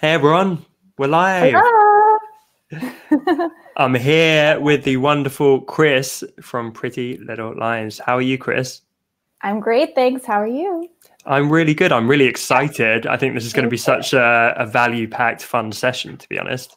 Hey everyone, we're live. I'm here with the wonderful Kris from Pretty Little Lines. How are you, Kris? I'm great, thanks. How are you? I'm really good. I'm really excited. I think this is going to be such a, a value packed, fun session, to be honest.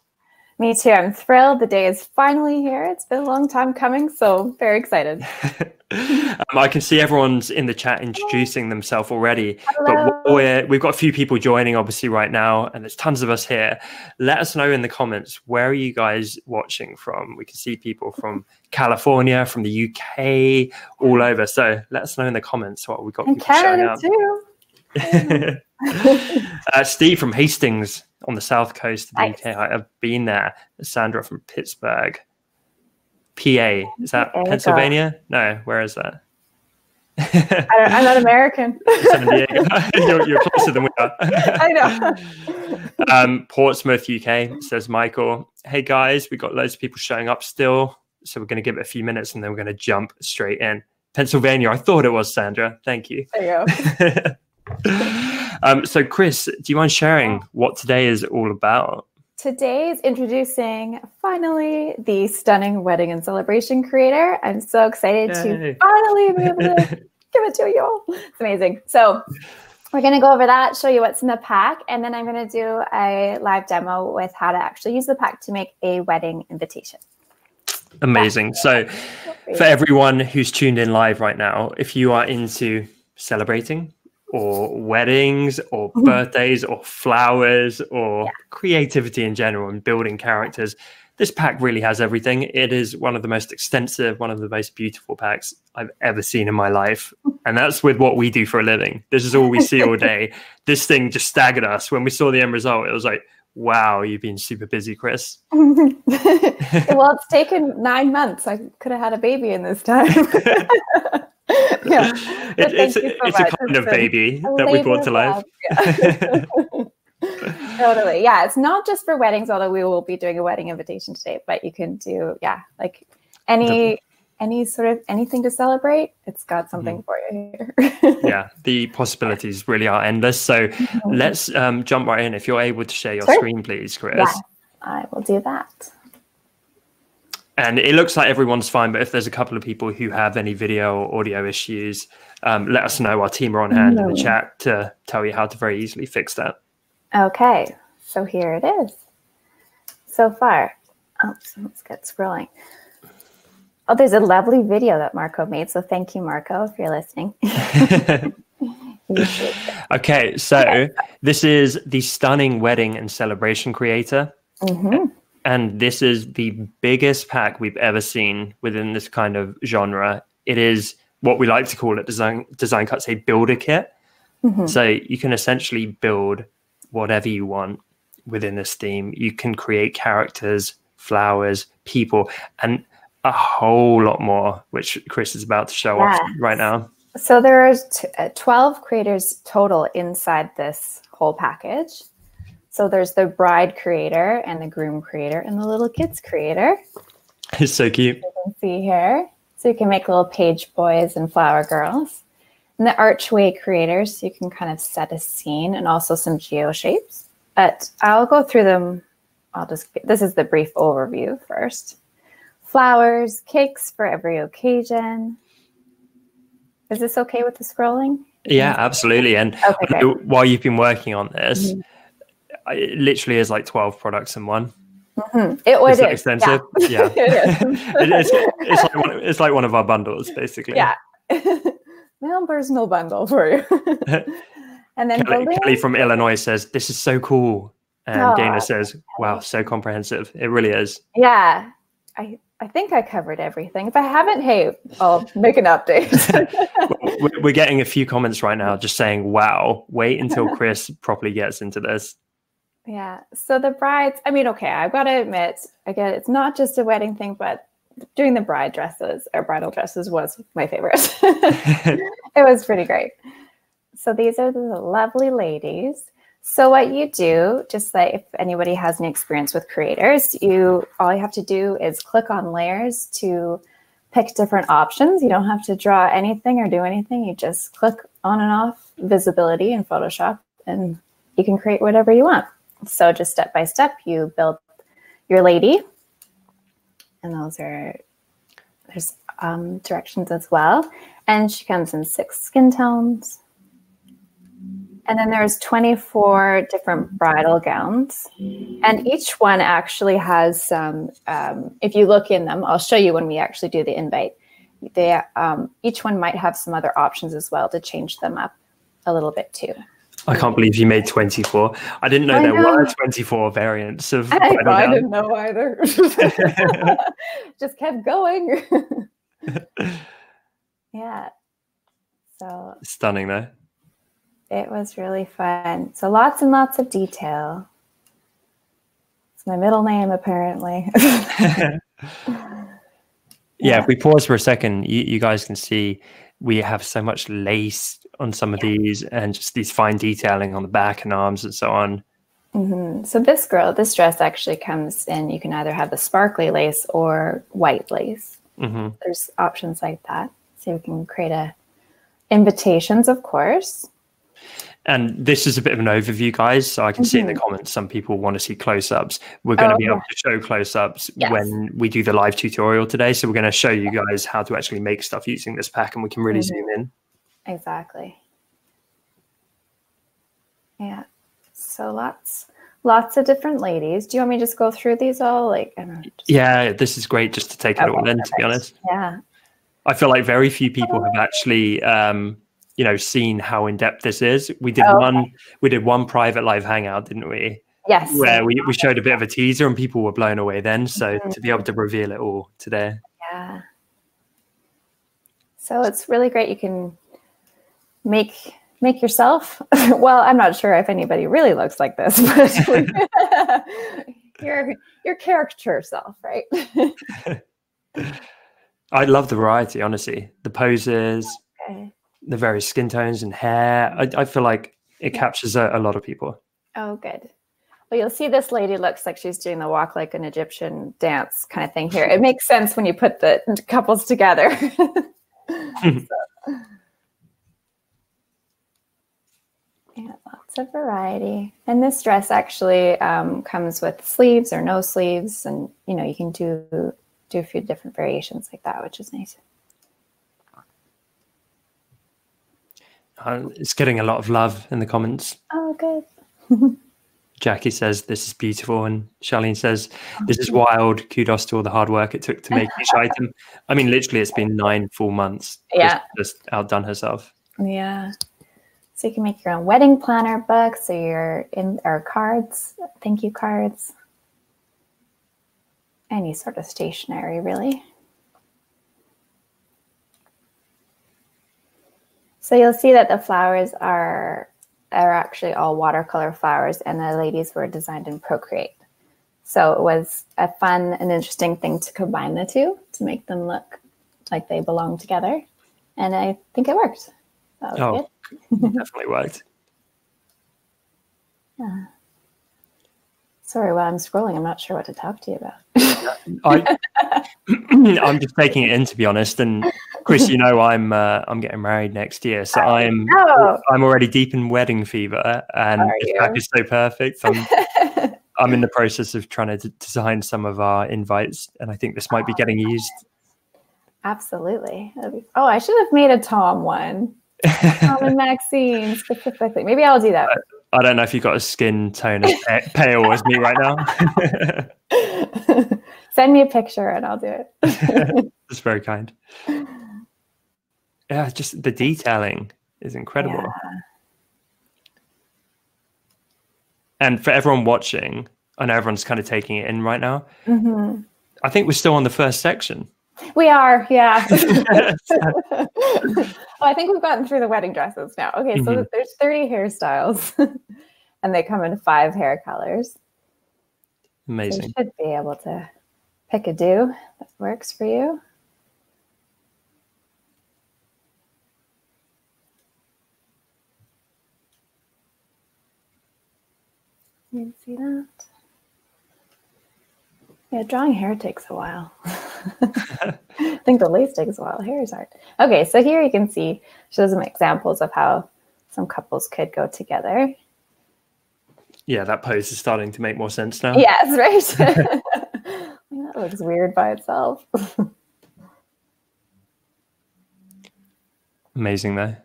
Me too. I'm thrilled. The day is finally here. It's been a long time coming, so very excited. um, I can see everyone's in the chat introducing themselves already, Hello. but we're, we've got a few people joining obviously right now, and there's tons of us here. Let us know in the comments where are you guys watching from. We can see people from California, from the UK, all over. So let us know in the comments what we've got. And Canada too. uh, Steve from Hastings on the south coast of the nice. UK. I've been there. Sandra from Pittsburgh. PA. Is that Pennsylvania? No, where is that? I am not American. San Diego. you're, you're, closer than we are. I know. um, Portsmouth, UK, says Michael. Hey guys, we got loads of people showing up still. So we're going to give it a few minutes and then we're going to jump straight in. Pennsylvania, I thought it was Sandra. Thank you. There you go. um, so, Kris, do you mind sharing what today is all about? Today is introducing finally the stunning wedding and celebration creator. I'm so excited Yay. to finally be able to give it to you all. It's amazing. So, we're going to go over that, show you what's in the pack, and then I'm going to do a live demo with how to actually use the pack to make a wedding invitation. Amazing. So, for everyone who's tuned in live right now, if you are into celebrating, or weddings or birthdays or flowers or yeah. creativity in general and building characters. This pack really has everything. It is one of the most extensive, one of the most beautiful packs I've ever seen in my life. And that's with what we do for a living. This is all we see all day. This thing just staggered us. When we saw the end result, it was like, wow, you've been super busy, Kris. well, it's taken nine months. I could have had a baby in this time. yeah. It, it's so it's a kind of baby that we brought to life. Yeah. totally. Yeah. It's not just for weddings, although we will be doing a wedding invitation today, but you can do, yeah, like any any sort of anything to celebrate, it's got something mm-hmm. for you here. yeah, the possibilities really are endless. So mm-hmm. let's um, jump right in. If you're able to share your sure. screen, please, Kris. Yeah, I will do that. And it looks like everyone's fine, but if there's a couple of people who have any video or audio issues, um, let us know. Our team are on hand no. in the chat to tell you how to very easily fix that. Okay, so here it is. So far, oh, so let's get scrolling. Oh, there's a lovely video that Marco made. So thank you, Marco, if you're listening. okay, so this is the stunning wedding and celebration creator. Mm-hmm and this is the biggest pack we've ever seen within this kind of genre. It is what we like to call it design design cuts a builder kit. Mm-hmm. So you can essentially build whatever you want within this theme. You can create characters, flowers, people, and a whole lot more, which Kris is about to show off right now. So there are t- uh, 12 creators total inside this whole package. So there's the bride creator and the groom creator and the little kids creator. It's so cute. You can see here. So you can make little page boys and flower girls. And the archway creators, so you can kind of set a scene and also some geo shapes. But I'll go through them. I'll just, this is the brief overview first. Flowers, cakes for every occasion. Is this okay with the scrolling? Yeah, absolutely. And okay, while you've been working on this, mm-hmm it literally is like 12 products in one. Mm-hmm. It was expensive. Yeah. yeah. it is. It's like, one, it's like one of our bundles, basically. Yeah. My own personal bundle for you. and then Kelly, Kelly, from Illinois says, This is so cool. And oh, Dana says, Wow, so comprehensive. It really is. Yeah. I, I think I covered everything. If I haven't, hey, I'll make an update. We're getting a few comments right now just saying, wow, wait until Kris properly gets into this. Yeah. So the brides, I mean, okay, I've got to admit, again, it's not just a wedding thing, but doing the bride dresses or bridal dresses was my favorite. it was pretty great. So these are the lovely ladies. So what you do, just like if anybody has any experience with creators, you all you have to do is click on layers to pick different options. You don't have to draw anything or do anything. You just click on and off visibility in Photoshop and you can create whatever you want. So just step by step, you build your lady, and those are there's um, directions as well. And she comes in six skin tones. And then there's 24 different bridal gowns. And each one actually has some, um, if you look in them, I'll show you when we actually do the invite. They, um, each one might have some other options as well to change them up a little bit too. I can't believe you made 24. I didn't know I there know. were 24 variants of. I, I didn't know either. Just kept going. yeah. So stunning though. It was really fun. So lots and lots of detail. It's my middle name, apparently. yeah. yeah. if we pause for a second, you, you, guys can see we have so much lace on some of yeah. these and just these fine detailing on the back and arms and so on. Mm-hmm. So this girl, this dress actually comes in. You can either have the sparkly lace or white lace. Mm-hmm. There's options like that, so you can create a invitations, of course. And this is a bit of an overview, guys. So I can mm-hmm. see in the mm-hmm. comments some people want to see close ups. We're going oh, to be able to show close ups yes. when we do the live tutorial today. So we're going to show you guys how to actually make stuff using this pack and we can really mm-hmm. zoom in. Exactly. Yeah. So lots lots of different ladies. Do you want me to just go through these all? Like, know, yeah, this is great just to take it all in. To be honest, yeah, I feel like very few people have actually, um, you know, seen how in depth this is. We did oh, one, okay. we did one private live hangout, didn't we? Yes. Where we, we showed a bit of a teaser and people were blown away then. So mm-hmm. to be able to reveal it all today. Yeah. So it's really great. You can make make yourself. well, I'm not sure if anybody really looks like this, but your your caricature self, right? I love the variety, honestly. The poses, okay. the various skin tones and hair. I, I feel like it captures a, a, lot of people. Oh, good. Well, you'll see this lady looks like she's doing the walk like an Egyptian dance kind of thing here. It makes sense when you put the couples together. so. Yeah, lots of variety. And this dress actually um, comes with sleeves or no sleeves, and you know you can do do a few different variations like that, which is nice. Uh, it's getting a lot of love in the comments. Oh, good. Jackie says this is beautiful, and Charlene says this is wild. Kudos to all the hard work it took to make each item. I mean, literally, it's been nine full months. Yeah, just, just outdone herself. Yeah. So you can make your own wedding planner books or your in or cards, thank you cards. Any sort of stationery, really. So you'll see that the flowers are are actually all watercolor flowers and the ladies were designed in Procreate. So it was a fun and interesting thing to combine the two to make them look like they belong together. And I think it worked. Oh, good. Definitely worked. Yeah. Sorry, while I'm scrolling, I'm not sure what to talk to you about. I, am just taking it in, to be honest. And Kris, you know, I'm uh, I'm getting married next year, so I'm oh. I'm already deep in wedding fever, and this pack is so perfect. I'm I'm in the process of trying to design some of our invites, and I think this might be getting used. Absolutely. Be, oh, I should have made a Tom one. And Maxine specifically. Maybe I'll do that. I don't know if you've got a skin tone as pale as me right now. Send me a picture and I'll do it. That's very kind. Yeah, just the detailing is incredible. Yeah. And for everyone watching, I know everyone's kind of taking it in right now. Mm-hmm. I think we're still on the first section. We are, yeah. oh, I think we've gotten through the wedding dresses now. Okay, so mm-hmm. there's 30 hairstyles and they come in five hair colors. Amazing. So you should be able to pick a do that works for you. You see that? Yeah, drawing hair takes a while. I think the lace takes a while. Hair is hard. Okay, so here you can see shows some examples of how some couples could go together. Yeah, that pose is starting to make more sense now. Yes, right. that looks weird by itself. Amazing though.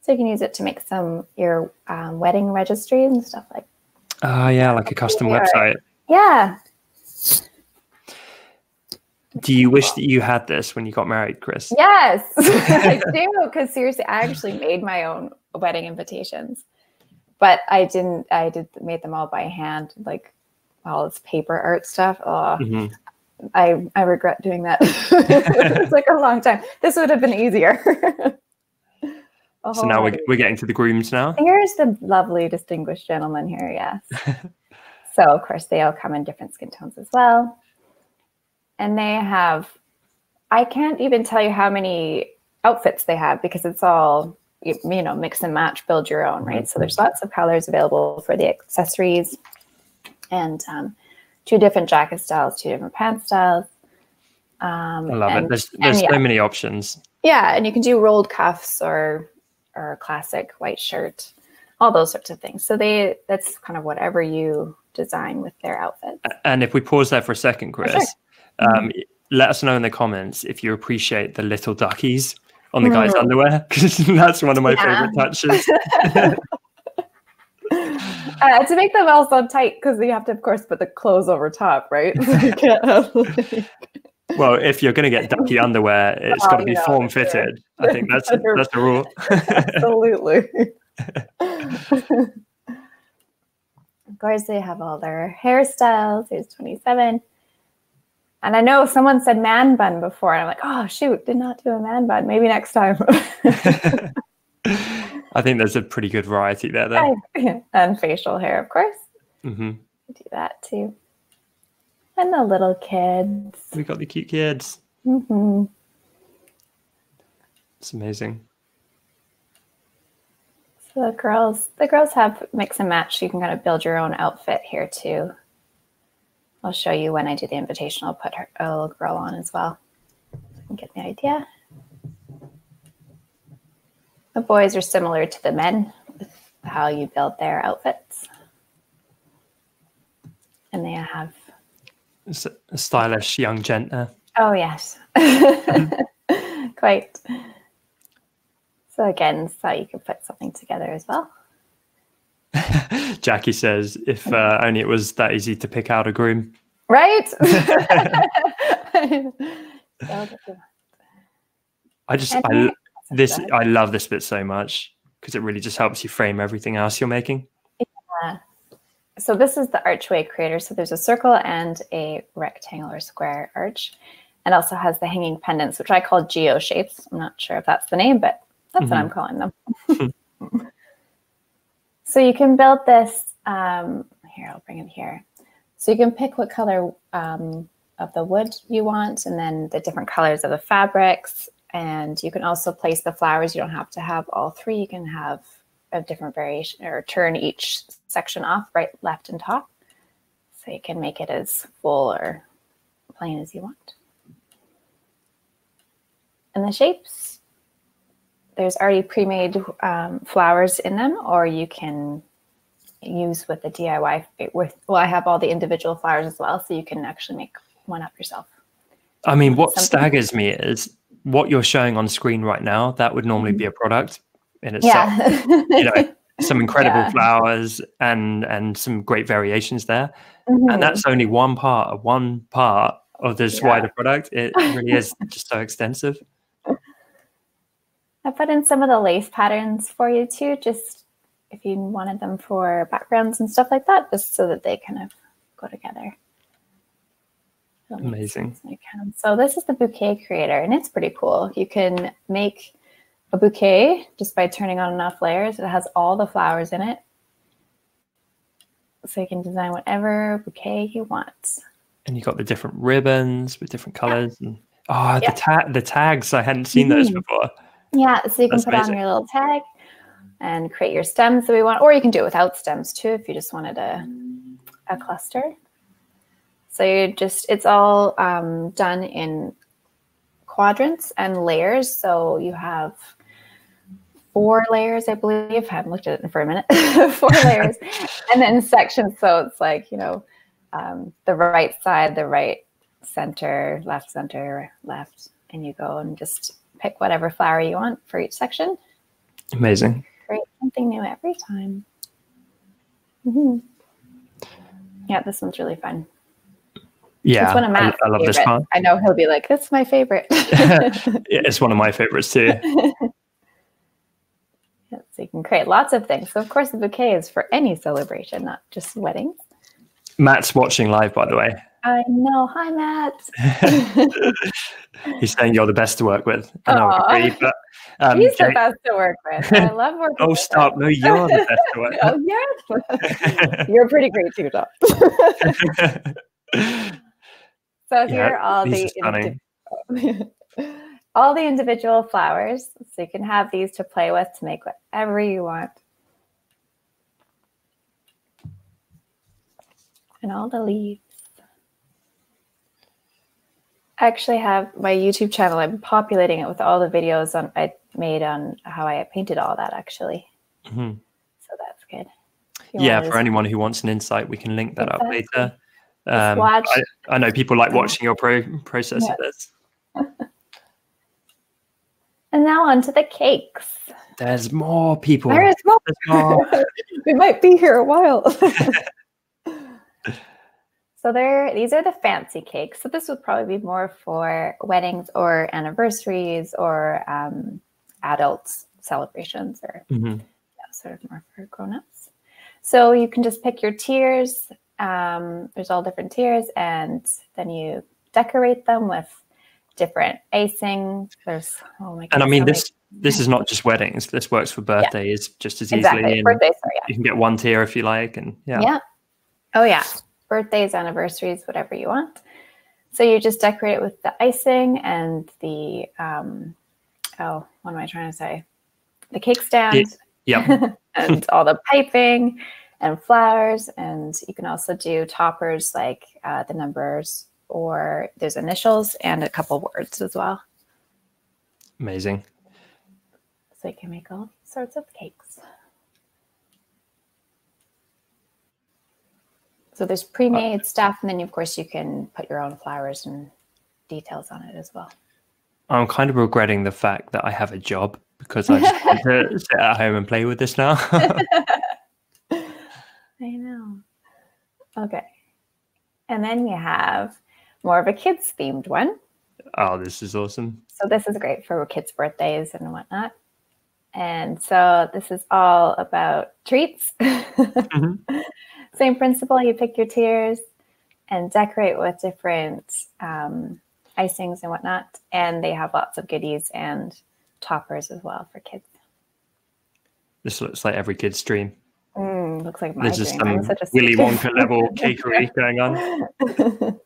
So you can use it to make some your um, wedding registry and stuff like. Oh yeah, like a custom website. Yeah. Do you wish that you had this when you got married, Kris? Yes, I do. Because seriously, I actually made my own wedding invitations, but I didn't. I did made them all by hand, like all this paper art stuff. Oh, Mhm. I I regret doing that. it's like a long time. This would have been easier. So now we're, we're getting to the grooms now. Here's the lovely, distinguished gentleman here, yes. So, of course, they all come in different skin tones as well. And they have, I can't even tell you how many outfits they have because it's all, you you know, mix and match, build your own, right? So, there's lots of colors available for the accessories and um, two different jacket styles, two different pants styles. Um, I love and- it. There's and yeah. so many options. yeah, and you can do rolled cuffs or or a classic white shirt, all those sorts of things. So they that's kind of whatever you design with their outfits. And if we pause there for a second, Kris, sure. um, let us know in the comments if you appreciate the little duckies on the guy's Mm. underwear because that's one of my Yeah. favorite touches. Uh, to make them also tight because you have to, of course, put the clothes over top, right? So you can't have, like- Well, if you're going to get ducky underwear, it's Oh, got to be yeah, form sure. fitted. I think that's that's the rule. Absolutely. Of course, they have all their hairstyles. There's 27. And I know someone said man bun before, and I'm like, oh, shoot, did not do a man bun. Maybe next time. I think there's a pretty good variety there. Though. and facial hair, of course. hmm Do that too. And the little kids. We got the cute kids. hmm It's amazing. The girls, the girls have mix and match. You can kind of build your own outfit here too. I'll show you when I do the invitation. I'll put her, a little girl on as well. Can get the idea. The boys are similar to the men with how you build their outfits. And they have, It's a stylish young gent there. oh yes, quite. So again, so you can put something together as well. Jackie says, if uh, only it was that easy to pick out a groom. Right? I just, I, this, I love this bit so much because it really just helps you frame everything else you're making. Yeah. so this is the archway creator. So there's a circle and a rectangular square arch. And also has the hanging pendants, which I call geo shapes. I'm not sure if that's the name, but that's what I'm calling them. so you can build this. Um, here, I'll bring it here. So you can pick what color um, of the wood you want, and then the different colors of the fabrics. And you can also place the flowers. You don't have to have all three. You can have a different variation or turn each section off, right, left, and top. So you can make it as full or plain as you want. And the shapes, there's already pre-made um, flowers in them, or you can use with the DIY. With well, I have all the individual flowers as well, so you can actually make one up yourself. I mean, what Something- staggers me is what you're showing on screen right now. That would normally be a product in itself. Yeah, You know, some incredible Yeah. flowers and and some great variations there. Mhm. And that's only one part of one part of this Yeah. wider product. It really is just so extensive. I put in some of the lace patterns for you too, just if you wanted them for backgrounds and stuff like that, just so that they kind of go together. Amazing. sense when you can. So this is the bouquet creator, and it's pretty cool. You can make a bouquet just by turning on enough layers. It has all the flowers in it. So you can design whatever bouquet you want. And you got the different ribbons with different colors and oh Yeah. the tag the tags. I hadn't seen those Mhm. before. Yeah, so you can That's put amazing. on your little tag and create your stems that we want, or you can do it without stems too if you just wanted a, a cluster. So you just, it's all um, done in quadrants and layers. So you have four layers, I believe. I haven't looked at it for a minute. four layers, and then sections. So it's like you know, um, the right side, the right center, left center, left, and you go and just pick whatever flower you want for each section. Amazing. Create something new every time. Mm-hmm. Yeah, this one's really fun. Yeah, it's one of Matt's I, I love this part. I know he'll be like, "That's my favorite." it's one of my favorites too. yeah, so you can create lots of things. So of course, the bouquet is for any celebration, not just weddings. Matt's watching live, by the way. I know. Hi, Matt. He's saying you're the best to work with. I know, I agree, but um, He's the best to work with. I love working. oh, stop! Him. No, you're the best to work. With. oh, yeah. you're pretty great too, Tom. so here yeah, are all the indi- all the individual flowers. So you can have these to play with to make whatever you want. And all the leaves. I actually have my YouTube channel. I'm populating it with all the videos on I made on how I painted all that actually. Mm-hmm. So that's good. Yeah, for anyone who wants an insight, we can link that exactly. up later. Um, I, I, know people like watching your pro process yes. of this. and now on to the cakes. There's more people. There is more. more. we might be here a while. So there, these are the fancy cakes. So this would probably be more for weddings or anniversaries or um, adults celebrations or mm-hmm. yeah, sort of more for grown-ups. So you can just pick your tiers. Um, there's all different tiers, and then you decorate them with different icing. There's oh my god. And I mean this this is not just weddings. This works for birthdays yeah. just as easily. Exactly. Birthdays, sorry, yeah. You can get one tier if you like, and yeah. Yeah. Oh yeah birthdays, anniversaries, whatever you want. So you just decorate it with the icing and the um, oh, what am I trying to say? The cake stand. Yeah. and all the piping and flowers, and you can also do toppers like uh, the numbers or there's initials and a couple words as well. Amazing. So you can make all sorts of cakes. So there's pre-made stuff, and then of course you can put your own flowers and details on it as well. I'm kind of regretting the fact that I have a job because I just want to sit at home and play with this now. I know. Okay. And then you have more of a kids themed one. Oh, this is awesome. So this is great for kids' birthdays and whatnot. And so this is all about treats. Mm-hmm. Same principle, you pick your tiers and decorate with different um, icings and whatnot. And they have lots of goodies and toppers as well for kids. This looks like every kid's dream. Mm, looks like my There's just some Willy Wonka level cakery going on.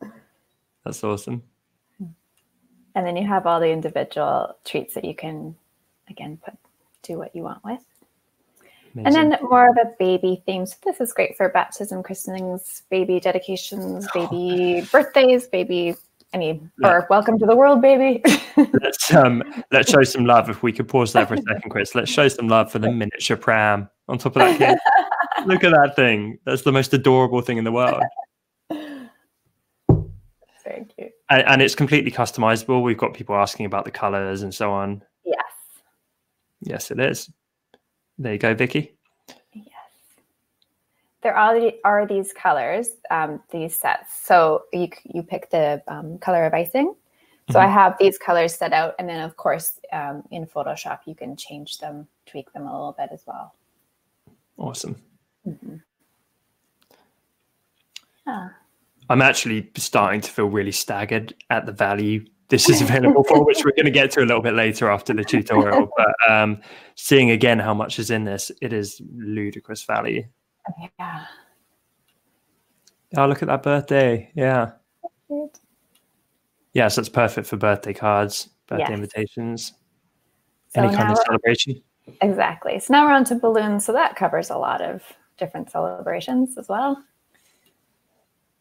That's awesome. And then you have all the individual treats that you can, again, put do what you want with. Amazing. And then more of a baby theme. So this is great for baptism, christenings, baby dedications, baby oh. birthdays, baby. Mean, yeah. or welcome to the world, baby. let's um let's show some love. If we could pause there for a second, Kris. Let's show some love for the miniature pram on top of that kid. Look at that thing. That's the most adorable thing in the world. Thank you. And, and it's completely customizable. We've got people asking about the colors and so on. Yes. Yes, it is. There you go, Vicky. Yes. There are, are these colors, um, these sets. So you, you pick the um, color of icing. So mm-hmm. I have these colors set out. And then, of course, um, in Photoshop, you can change them, tweak them a little bit as well. Awesome. Mm-hmm. Yeah. I'm actually starting to feel really staggered at the value this is available for, which we're going to get to a little bit later after the tutorial. But um, seeing again how much is in this, it is ludicrous value. Yeah. Oh, look at that birthday. Yeah. Yes, that's perfect for birthday cards, birthday yes. invitations, so any kind of celebration. Exactly. So now we're on to balloons. So that covers a lot of different celebrations as well.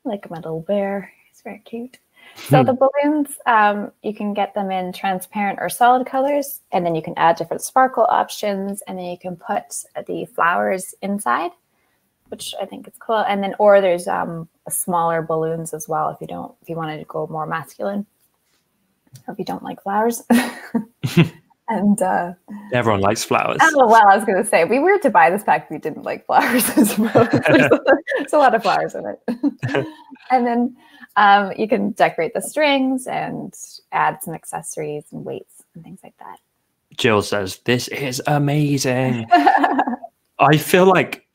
Like my little bear. It's very cute. So the balloons, um, you can get them in transparent or solid colors, and then you can add different sparkle options, and then you can put the flowers inside, which I think is cool. And then, or there's um, smaller balloons as well if you don't, if you wanted to go more masculine, or if you don't like flowers. and uh, everyone likes flowers. Oh well, I was going to say we were to buy this pack. We didn't like flowers. there's, a, there's a lot of flowers in it, and then um, you can decorate the strings and add some accessories and weights and things like that. Jill says, This is amazing. I feel like,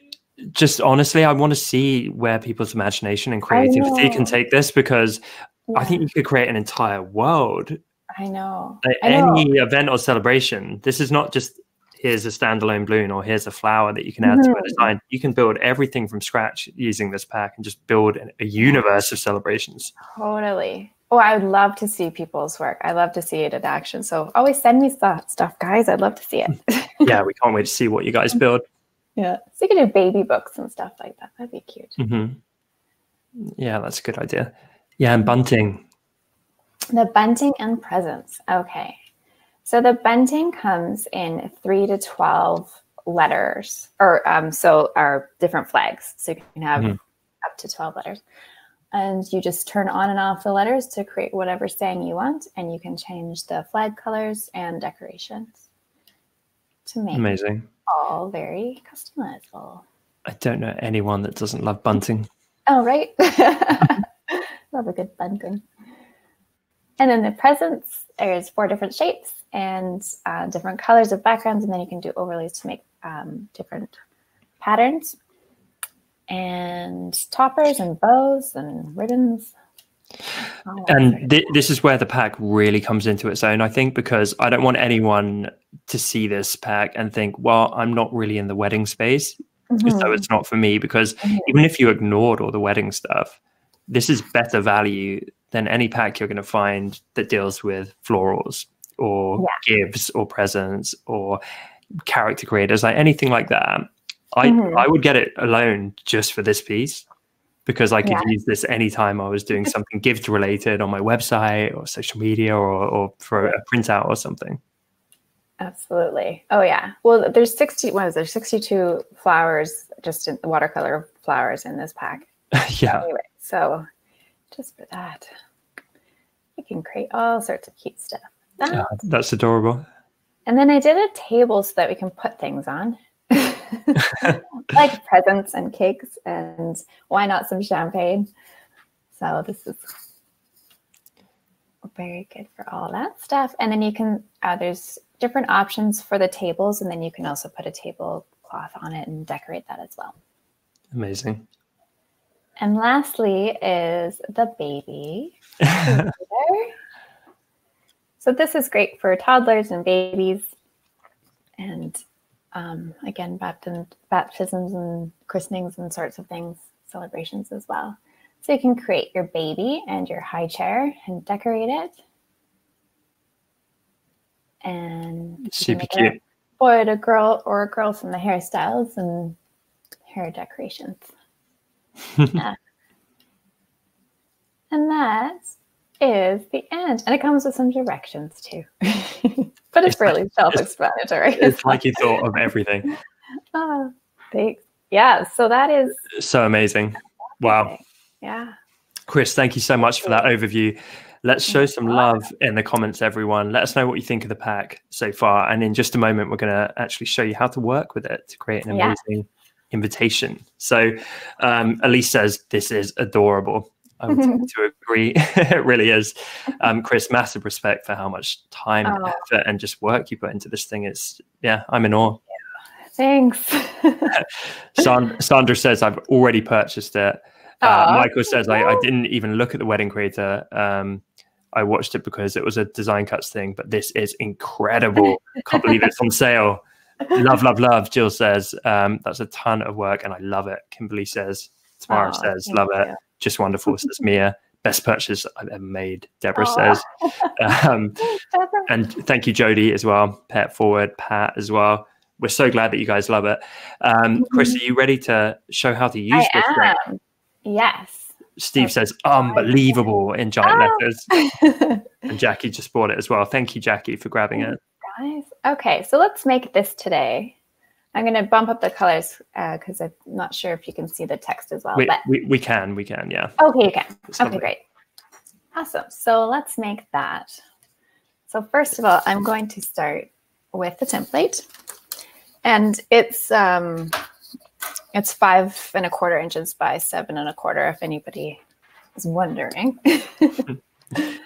just honestly, I want to see where people's imagination and creativity can take this because yeah. I think you could create an entire world. I know. Like I know. Any event or celebration. This is not just here's a standalone balloon or here's a flower that you can add mm-hmm. to a design. You can build everything from scratch using this pack and just build a universe of celebrations. Totally. Oh, I would love to see people's work. I love to see it in action. So always send me stuff, stuff, guys. I'd love to see it. yeah, we can't wait to see what you guys build. Yeah, so you can do baby books and stuff like that. That'd be cute. Mm-hmm. Yeah, that's a good idea. Yeah, and bunting. The bunting and presents. Okay. So the bunting comes in three to 12 letters, or um, so are different flags. So you can have mm-hmm. up to 12 letters. And you just turn on and off the letters to create whatever saying you want. And you can change the flag colors and decorations to make amazing all very customizable. I don't know anyone that doesn't love bunting. Oh, right. love a good bunting. And then the presents, there's four different shapes and uh, different colors of backgrounds, and then you can do overlays to make um, different patterns and toppers and bows and ribbons. and th- this is where the pack really comes into its own, I think, because I don't want anyone to see this pack and think, well, I'm not really in the wedding space, mm-hmm. so it's not for me. Because mm-hmm. even if you ignored all the wedding stuff, this is better value than any pack you're going to find that deals with florals or yeah. gifts or presents or character creators, like anything like that. I mm-hmm. I would get it alone just for this piece because I could yeah. use this anytime I was doing something gift related on my website or social media or, or for a printout or something. Absolutely. Oh yeah. Well, there's 60, what is there? 62 flowers, just in watercolor flowers in this pack. yeah. Anyway, so just for that, you can create all sorts of cute stuff. Yeah, that's adorable. And then I did a table so that we can put things on. like presents and cakes and why not some champagne. So this is very good for all that stuff. And then you can uh, there's different options for the tables, and then you can also put a tablecloth on it and decorate that as well. Amazing. And lastly is the baby. So this is great for toddlers and babies, and um, again, baptism, baptisms and christenings and sorts of things, celebrations as well. So you can create your baby and your high chair and decorate it. And cute. A boy, a girl, or a girl from the hairstyles and hair decorations. yeah. And that's is the end. And it comes with some directions too. but it's, it's really like, self explanatory. It's, it's like you thought of everything. Oh, thanks. Yeah. So that is so amazing. Wow. Yeah. Kris, thank you so much for that overview. Let's show some love in the comments, everyone. Let us know what you think of the pack so far. And in just a moment, we're going to actually show you how to work with it to create an amazing yeah. invitation. So, um, Elise says, This is adorable. I would tend to agree. it really is. Um, Kris, massive respect for how much time, oh. effort, and just work you put into this thing. It's yeah, I'm in awe. Thanks. Sandra says I've already purchased it. Uh, Michael says I, I, didn't even look at the wedding creator. Um, I watched it because it was a design cuts thing, but this is incredible. Can't believe it's on sale. Love, love, love. Jill says um, that's a ton of work, and I love it. Kimberly says, Tamara says, love it. Just wonderful, says Mia. Best purchase I've ever made, Deborah Aww. says. Um, and thank you, Jody, as well. Pet Forward, Pat, as well. We're so glad that you guys love it. Um, Kris, mm-hmm. are you ready to show how to use I this? Am. Yes. Steve says unbelievable in giant Oh. letters. And Jackie just bought it as well. Thank you, Jackie, for grabbing it. Guys. Okay, so let's make this today. I'm going to bump up the colors because I'm not sure if you can see the text as well. We, but we, we can, we can, yeah. okay, you can. It's Okay, lovely. great. Awesome. So let's make that. So first of all, I'm going to start with the template, and it's um, it's five and a quarter inches by seven and a quarter. If anybody is wondering,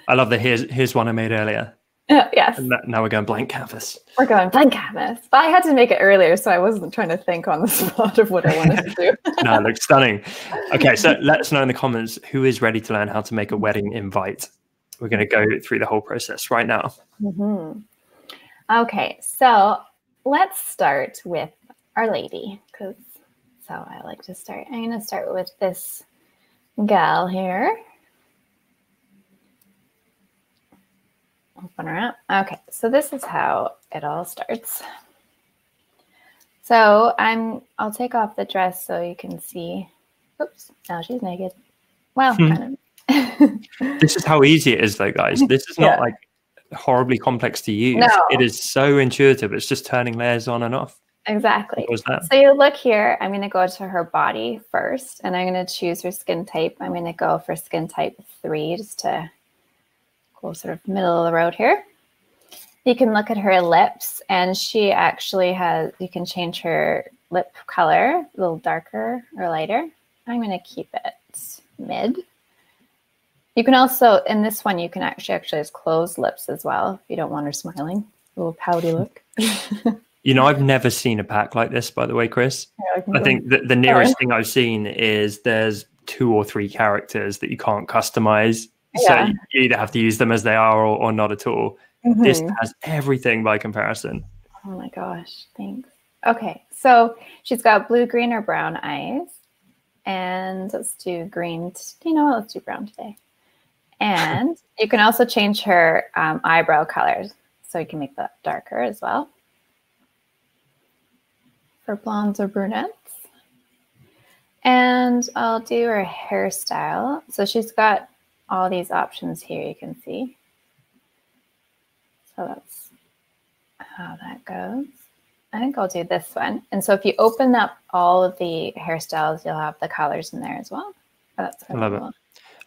I love the here's here's one I made earlier. Yes, And that- now we're going blank canvas. we're going blank canvas. But I had to make it earlier, so I wasn't trying to think on the spot of what I wanted to do. No, it looks stunning. Okay, so let us know in the comments who is ready to learn how to make a wedding invite. We're going to go through the whole process right now. hmm Okay, so let's start with Our Lady, because so I like to start. I'm going to start with this gal here. Open her up. Okay, so this is how it all starts. So I'm. I'll take off the dress so you can see. Oops! Now she's naked. Well, Hmm. kind of. This is how easy it is, though, guys. This is not Yeah. like horribly complex to use. No. It is so intuitive. It's just turning layers on and off. exactly. What was that? So you look here, I'm going to go to her body first, and I'm going to choose her skin type. I'm going to go for skin type three, just to sort of middle of the road here. You can look at her lips, and she actually has, you can change her lip color, a little darker or lighter. I'm going to keep it mid. You can also, in this one, you can actually actually has closed lips as well if you don't want her smiling. A little pouty look. You know, I've never seen a pack like this, by the way, Kris. I think that the nearest thing I've seen is there's two or three characters that you can't customize. Yeah. So you either have to use them as they are or, or not at all. This Mhm. has everything by comparison. Oh my gosh, thanks. Okay, so she's got blue, green, or brown eyes. And let's do green. t- You know what? Let's do brown today. And you can also change her um, eyebrow colors. So you can make that darker as well. For blondes or brunettes. And I'll do her hairstyle. So she's got all these options here, you can see. So that's how that goes. I think I'll do this one. And so if you open up all of the hairstyles, you'll have the colors in there as well. Oh, that's I love it.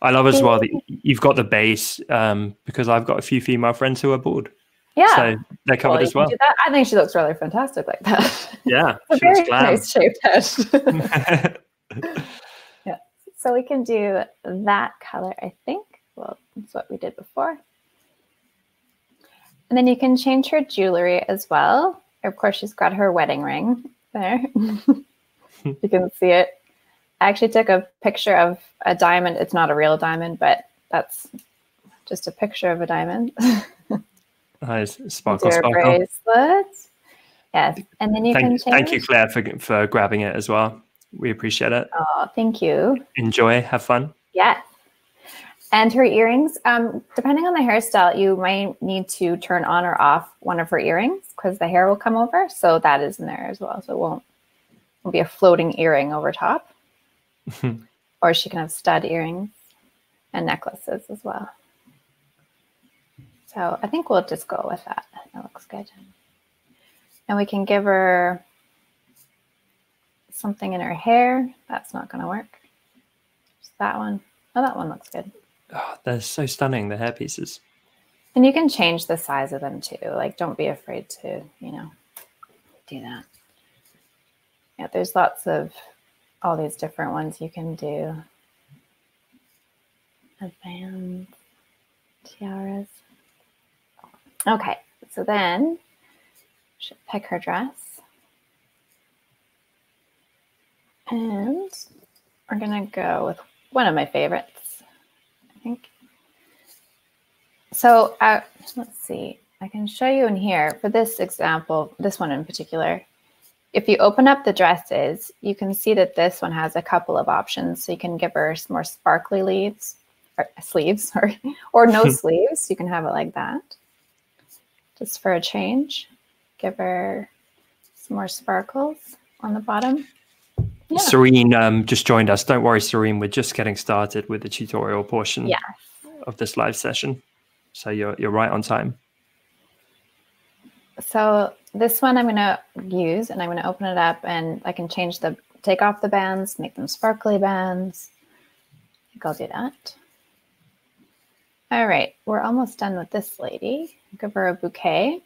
I love as well that you've got the base um, because I've got a few female friends who are bored. Yeah. So they're covered Well, as well. I think she looks really fantastic like that. Yeah. A she looks very nice shaped head. so we can do that color, I think. Well, that's what we did before. And then you can change her jewelry as well. Of course, she's got her wedding ring there. you can see it. I actually took a picture of a diamond. It's not a real diamond, but that's just a picture of a diamond. nice. Sparkle, sparkle. bracelet. Yes. And then you can change. thank you, Claire, for, for grabbing it as well. We appreciate it. Oh, thank you. Enjoy, have fun. Yes. And her earrings, um, depending on the hairstyle, you might need to turn on or off one of her earrings because the hair will come over. So that is in there as well. So it won't, won't be a floating earring over top. or she can have stud earrings and necklaces as well. So I think we'll just go with that. That looks good. And we can give her something in her hair. That's not going to work. Just that one. Oh, that one looks good. Oh, they're so stunning, the hair pieces. And you can change the size of them too. Like, don't be afraid to, you know, do that. Yeah, there's lots of all these different ones you can do. A Advanced tiaras. Okay, so then should pick her dress. And we're gonna go with one of my favorites, I think. So uh, let's see. I can show you in here for this example, this one in particular. If you open up the dresses, you can see that this one has a couple of options. So you can give her some more sparkly leaves, or sleeves, sorry, or no sleeves. You can have it like that, just for a change. Give her some more sparkles on the bottom. Yeah. Serene um, just joined us. Don't worry, Serene. We're just getting started with the tutorial portion Yes. of this live session. So you're you're right on time. So this one I'm going to use and I'm going to open it up and I can change the, take off the bands, make them sparkly bands. I think I'll do that. All right, we're almost done with this lady. Give her a bouquet.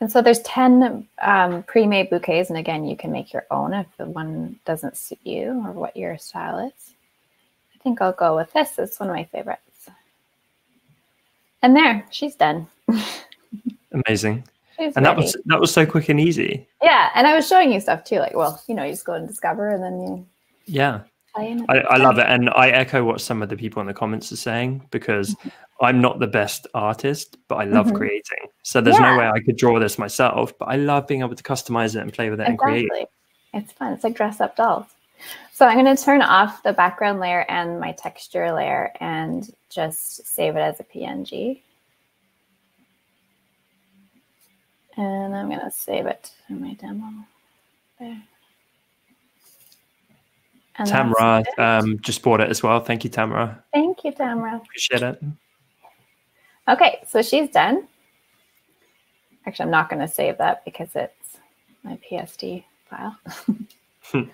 And so there's 10 um, pre-made bouquets. And again, you can make your own if the one doesn't suit you or what your style is. I think I'll go with this. It's one of my favorites. And there, she's done. Amazing. She's And that was that was so quick and easy. Yeah, and I was showing you stuff too. Like, well, you know, you just go and discover, and then you Yeah. I, I love it. And I echo what some of the people in the comments are saying because I'm not the best artist, but I love Mhm. creating. So there's Yeah. no way I could draw this myself, but I love being able to customize it and play with it and create. It's fun. It's like dress up dolls. So I'm going to turn off the background layer and my texture layer and just save it as a PNG. And I'm going to save it in my demo. There. And Tamara um, just bought it as well. Thank you, Tamara. Thank you, Tamara. Appreciate it. Okay, so she's done. Actually, I'm not going to save that because it's my PSD file. and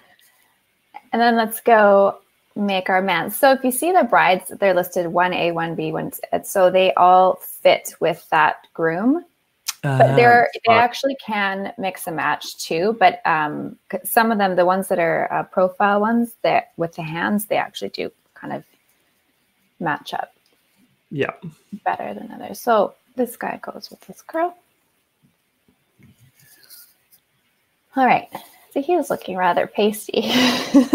then let's go make our mans. So if you see the brides, they're listed 1A, 1B, 1 so they all fit with that groom. But they're they smart. actually can mix and match too. But um, some of them, the ones that are uh, profile ones, that with the hands, they actually do kind of match up yeah. better than others. So this guy goes with this girl. All right. So he was looking rather pasty.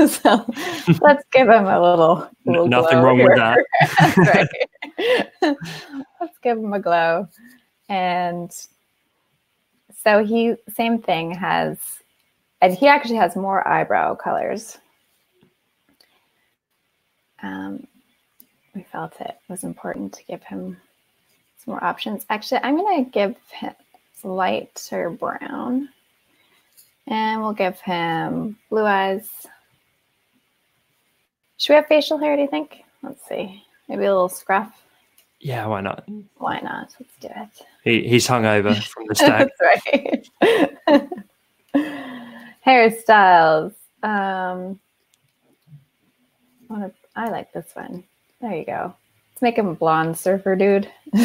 so let's give him a little, little nothing wrong with that. Let's give him a glow. And so he, same thing, has, and he actually has more eyebrow colors. Um, we felt it was important to give him some more options. Actually, I'm going to give him lighter brown. And we'll give him blue eyes. Should we have facial hair, do you think? Let's see. Maybe a little scruff. Yeah, why not? Why not? Let's do it. He, he's hungover from the stack. That's right. Hairstyles. Um, wanna, I like this one. There you go. Let's make him a blonde surfer dude.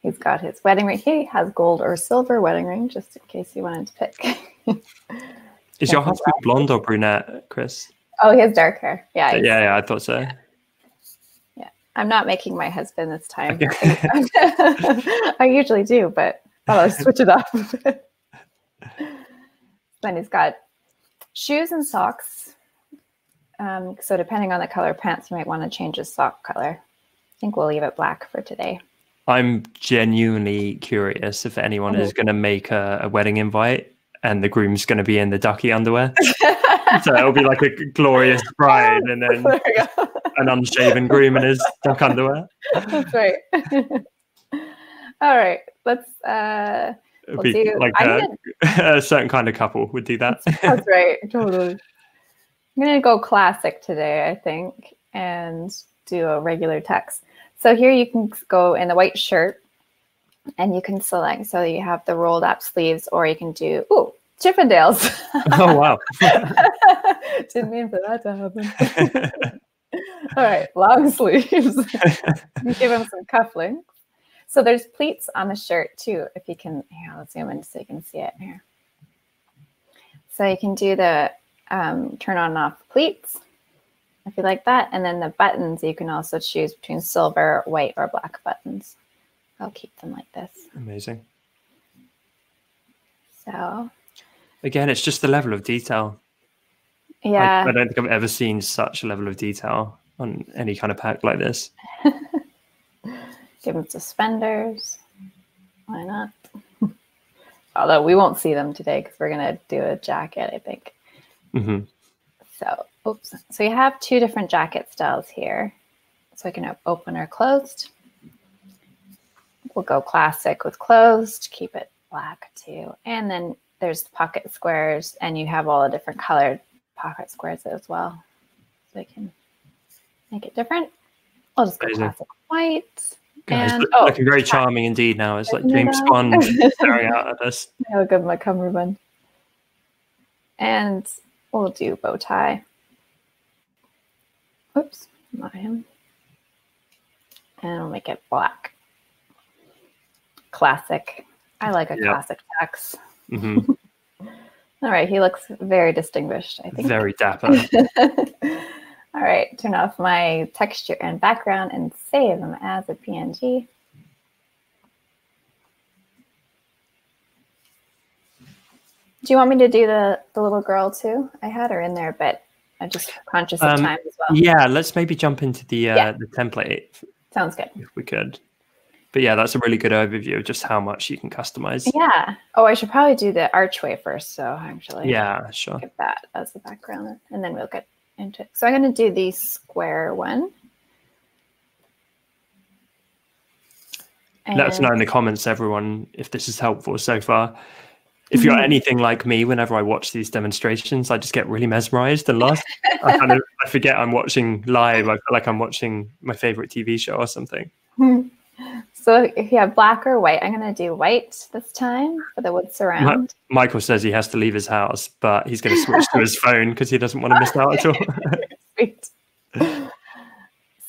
He's got his wedding ring. He has gold or silver wedding ring, just in case you wanted to pick. Is your husband blonde or brunette, Kris? oh, he has dark hair. Yeah, Yeah, yeah, I thought so. I'm not making my husband this time. Okay. I usually do, but I'll switch it up. then he's got shoes and socks. Um, so depending on the color pants, you might want to change his sock color. I think we'll leave it black for today. I'm genuinely curious if anyone is going to make a, a wedding invite and the groom's going to be in the ducky underwear. so it'll be like a glorious bride and then There we go. An unshaven groom in his duck underwear. That's right. All right, let's. Uh, We'll do- like a, a certain kind of couple would do that. That's right. Totally. I'm going to go classic today, I think, and do a regular text. So here you can go in the white shirt and you can select. So you have the rolled up sleeves, or you can do, ooh, Chippendales. oh, wow. Didn't mean for that to happen. All right, long sleeves. give them some cufflinks. So there's pleats on the shirt too. If you can, here, I'll zoom in so you can see it here. So you can do the um, turn on and off pleats if you like that. And then the buttons, you can also choose between silver, white, or black buttons. I'll keep them like this. Amazing. So Again, it's just the level of detail. I- yeah, I, don't think I've ever seen such a level of detail on any kind of pack like this. give them suspenders. Why not? Although we won't see them today because we're gonna do a jacket, I think. hmm So, oops. So you have two different jacket styles here. So I can op- open or closed. We'll go classic with closed, keep it black too. And then there's pocket squares, and you have all the different colored pocket squares as well. So I can make it different. I'll just go Amazing. classic white. Guys, And- look- oh, looking very charming indeed now. It's like James now? Bond staring out at us. I'll give him a cummerbund. And we'll do bow tie. Oops, not him. And we'll make it black. Classic. I like a Yeah. classic tax. hmm All right, he looks very distinguished, I think. Very dapper. All right, turn off my texture and background and save them as a PNG. Do you want me to do the, the little girl too? I had her in there, but I'm just conscious of Um, time as well. Yeah, let's maybe jump into the uh, Yeah. the template Sounds good. if we could. But yeah, that's a really good overview of just how much you can customize. Yeah. Oh, I should probably do the archway first. So actually, Yeah, sure. get that as the background and then we'll get into. So I'm going to do the square one. Let us know in the comments, everyone, if this is helpful so far. If you're Mhm. anything like me, whenever I watch these demonstrations, I just get really mesmerized and lost. I kind of I forget I'm watching live. I feel like I'm watching my favorite TV show or something. you have black or white, I'm going to do white this time for the wood surround. Michael says he has to leave his house, but he's going to switch to his phone because he doesn't want to miss out at all.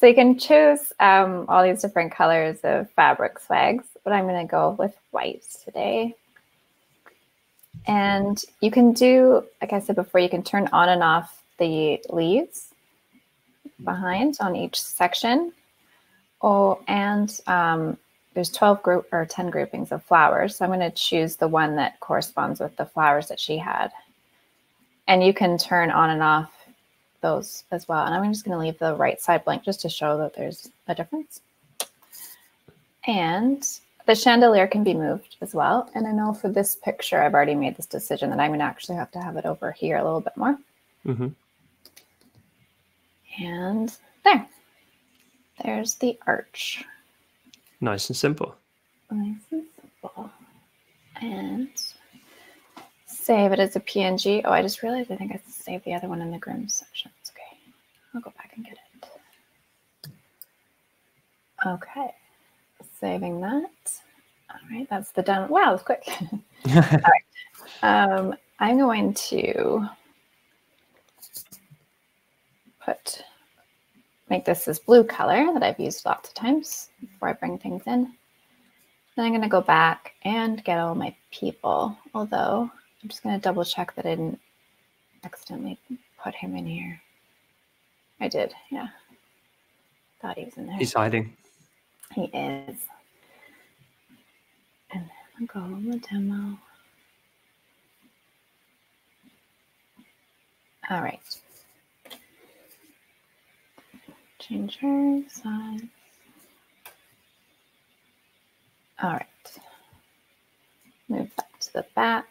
So you can choose um, all these different colors of fabric swags, but I'm going to go with white today. And you can do, like I said before, you can turn on and off the leaves behind on each section. Oh, and um, there's 12 group or 10 groupings of flowers. So I'm going to choose the one that corresponds with the flowers that she had. And you can turn on and off those as well. And I'm just going to leave the right side blank just to show that there's a difference. And the chandelier can be moved as well. And I know for this picture, I've already made this decision that I'm going to actually have to have it over here a little bit more. Mm -hmm. And there. There's the arch. Nice and simple. Nice and simple. And save it as a PNG. Oh, I just realized I think I saved the other one in the Grimm section. It's okay. I'll go back and get it. Okay. Saving that. All right, that's the done. Wow, it's quick. um, I'm going to put make this this blue color that I've used lots of times before I bring things in. Then I'm going to go back and get all my people, although I'm just going to double check that I didn't accidentally put him in here. I did, yeah. Thought he was in there. He's hiding. He is. And then I'll go on the demo. All right. Change her size. All right. Move that to the back.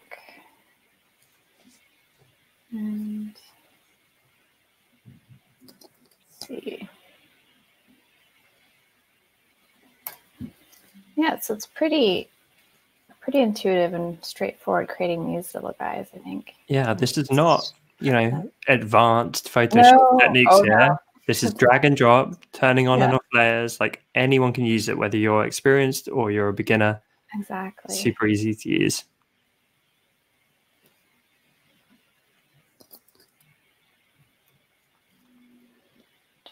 And see. Yeah, so it's pretty pretty intuitive and straightforward creating these little guys, I think. Yeah, this is not, you know, advanced Photoshop No. techniques Oh, here. no. This is drag and drop, turning on and off layers. Like anyone can use it, whether you're experienced or you're a beginner. Exactly. Super easy to use.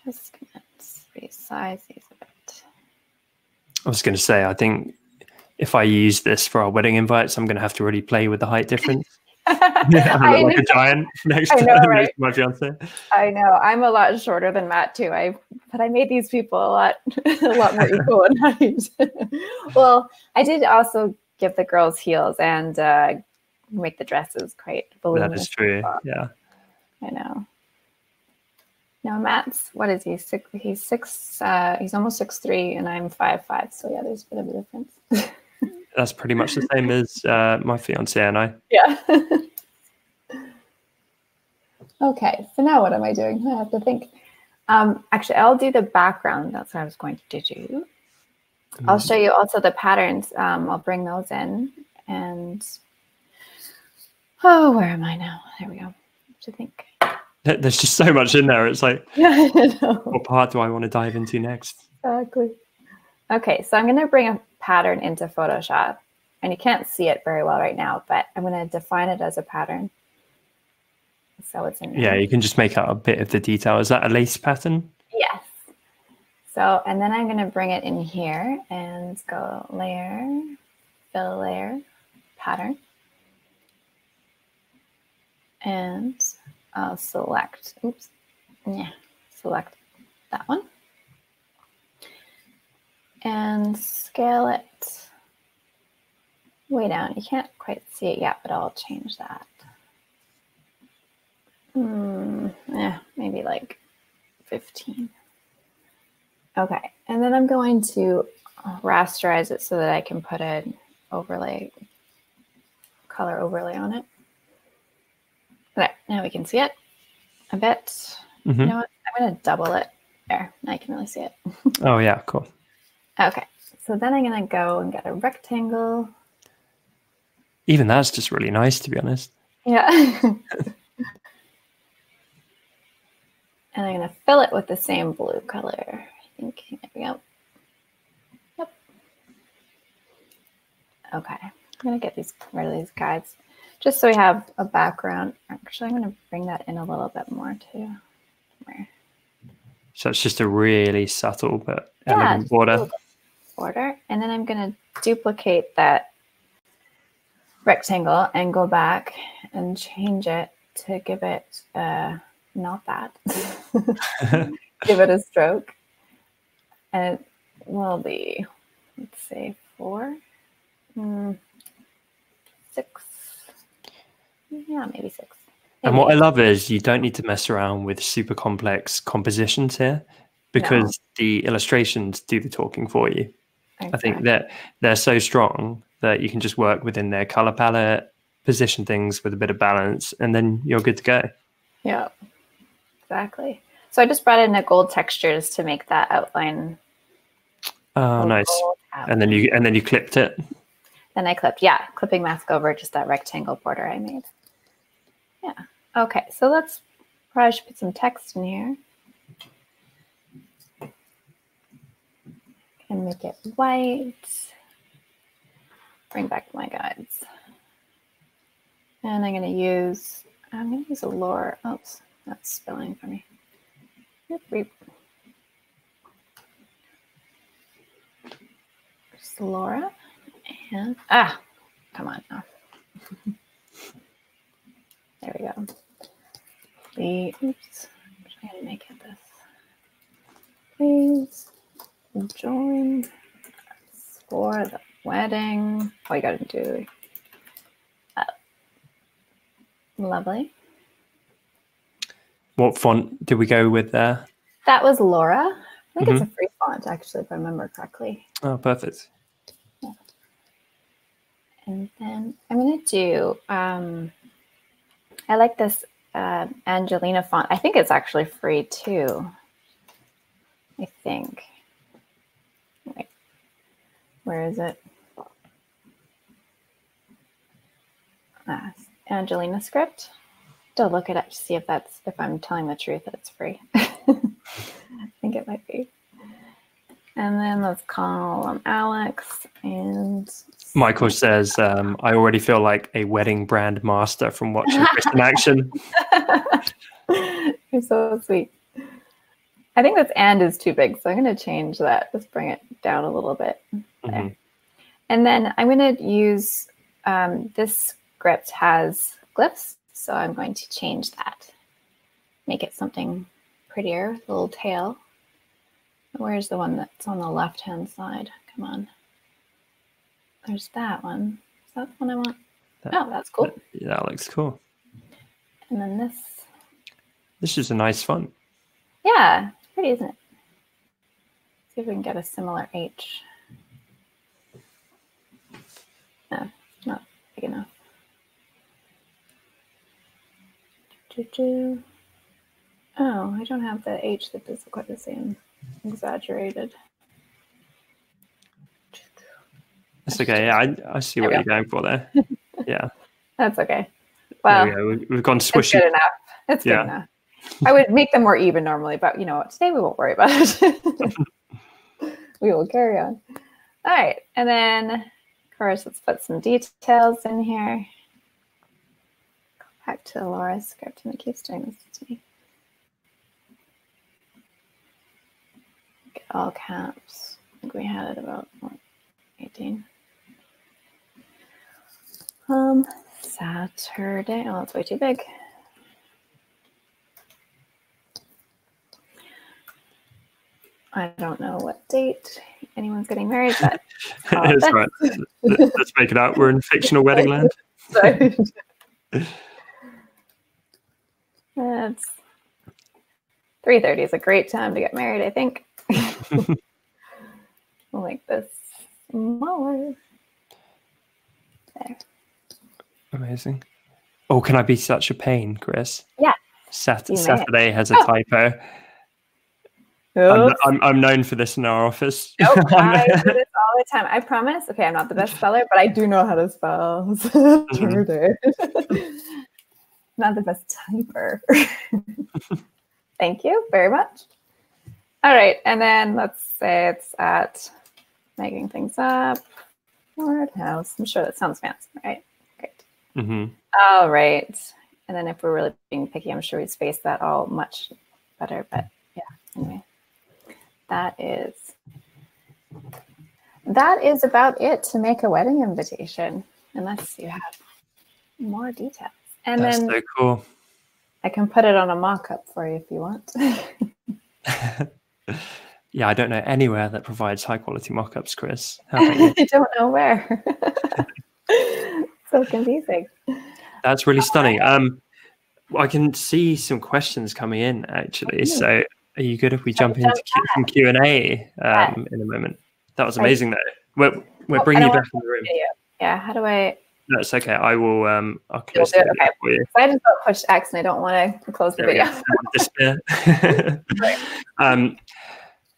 Just gonna resize these a bit. I was going to say, I think if I use this for our wedding invites, I'm going to have to really play with the height difference. Yeah, I like know. a giant next to, know, next right? to my fiance. I know. I'm a lot shorter than Matt too. I but I made these people a lot a lot more equal in height. well, I did also give the girls heels and uh, make the dresses quite voluminous. That is true. well. Yeah. I know. No, Matt's what is he? Six, he's six. Uh, he's almost six three, and I'm five five. So yeah, there's a bit of a difference. That's pretty much the same as uh, my fiance and I. Yeah. okay, so now what am I doing? I have to think. Um, actually, I'll do the background. That's what I was going to do. I'll show you also the patterns. Um, I'll bring those in and Oh, where am I now? There we go. What To think. There's just so much in there. It's like, Yeah, I know. what part do I want to dive into next? Exactly. Okay, so I'm going to bring a pattern into Photoshop. And you can't see it very well right now, but I'm going to define it as a pattern. So it's in there. Yeah, you can just make out a bit of the detail. Is that a lace pattern? Yes. So, and then I'm going to bring it in here and go layer, fill layer, pattern. And I'll select, oops, yeah, select that one. And scale it way down. You can't quite see it yet, but I'll change that. Hmm, yeah, maybe like 15. Okay, and then I'm going to rasterize it so that I can put an overlay, color overlay on it. Okay, now we can see it a bit. Mhm. You know what? I'm going to double it. There, now I can really see it. Oh, yeah, cool. Okay, so then I'm going to go and get a rectangle. Even that's just really nice, to be honest. Yeah. and I'm going to fill it with the same blue color. I think. There we go. Yep. Okay. I'm going to get these rid of these guides just so we have a background. Actually, I'm going to bring that in a little bit more too. So it's just a really subtle but Yeah, elegant border. Border. And then I'm going to duplicate that rectangle and go back and change it to give it uh, not that. give it a stroke. And it will be, let's say, four, mm, six. Yeah, maybe six. And what I love is you don't need to mess around with super complex compositions here because the illustrations do the talking for you. I think that they're so strong that you can just work within their color palette, position things with a bit of balance, and then you're good to go. Yeah, exactly. So I just brought in the gold textures to make that outline. Oh, nice. And then you and then you clipped it. Then I clipped, yeah, clipping mask over just that rectangle border I made. Yeah. Okay, so let's probably should put some text in here. And make it white. Bring back my guides. And I'm going to use, I'm going to use a lure. Oops, that's spilling for me. Yep, Laura. And ah, come on now. there we go. The oops, I'm trying to make it this. Please join for the wedding. Oh, you gotta do. Uh, lovely. What font did we go with there? That was Laura. I think it's a free font, actually, if I remember correctly. Oh, perfect. And then I'm going to do, um, I like this uh, Angelina font. I think it's actually free too. I think. Where is it? Ah, Angelina script. To look at it up to see if that's if I'm telling the truth it's free. I think it might be. And then let's call him Alex and Michael says, um, I already feel like a wedding brand master from watching Kris in action. You're so sweet. I think this and is too big, so I'm going to change that. Just bring it down a little bit. There. Mhm. And then I'm going to use um, this script has glyphs, so I'm going to change that. Make it something prettier, a little tail. Where's the one that's on the left hand side? Come on. There's that one. Is that the one I want? That- Oh, that's cool. Yeah, that looks cool. And then this. This is a nice font. Yeah, it's pretty, isn't it? See if we can get a similar H. No, not big enough. Oh, I don't have the H that is quite the same. Exaggerated. That's okay. Yeah, I, I see what There you're going for there. Yeah. That's okay. Well, we we've gone it's squishy. good enough. It's good Yeah. enough. I would make them more even normally, but you know what? Today we won't worry about it. we will carry on. All right. And then, course, let's put some details in here. Go back to Laura's script and it keeps doing this to me. Get all caps. I think we had it about 18. Um, Saturday. Oh, that's way too big. I don't know what date anyone's getting married, but uh, That's right. Let's make it out. We're in fictional wedding land. That's three thirty is a great time to get married. I think. I'll make this smaller. There. Amazing. Oh, can I be such a pain, Kris? Yeah. Sat-. Saturday has a Oh. typo. I'm, I'm, I'm known for this in our office. Nope, I do this all the time. I promise. Okay, I'm not the best speller, but I do know how to spell Saturday. not the best typer. Thank you very much. All right, and then let's say it's at making things up. Word house. I'm sure that sounds fancy, right? Great. hmm All right. And then if we're really being picky, I'm sure we'd space that all much better. But yeah, anyway. That is that is about it to make a wedding invitation, unless you have more details. And That's then so cool. I can put it on a mock-up for you if you want. yeah, I don't know anywhere that provides high quality mock-ups, Kris. How about you? I don't know where. so confusing. That's really stunning. Um, I can see some questions coming in actually. So, are you good if we jump into Q- some Q and A um, in a moment? That was amazing, though. We're we're bringing you back in the room. Yeah, how do I That's okay. I will. Um, I'll close it, okay. for you. I just felt push X and I don't want to close the There video. Despair. um,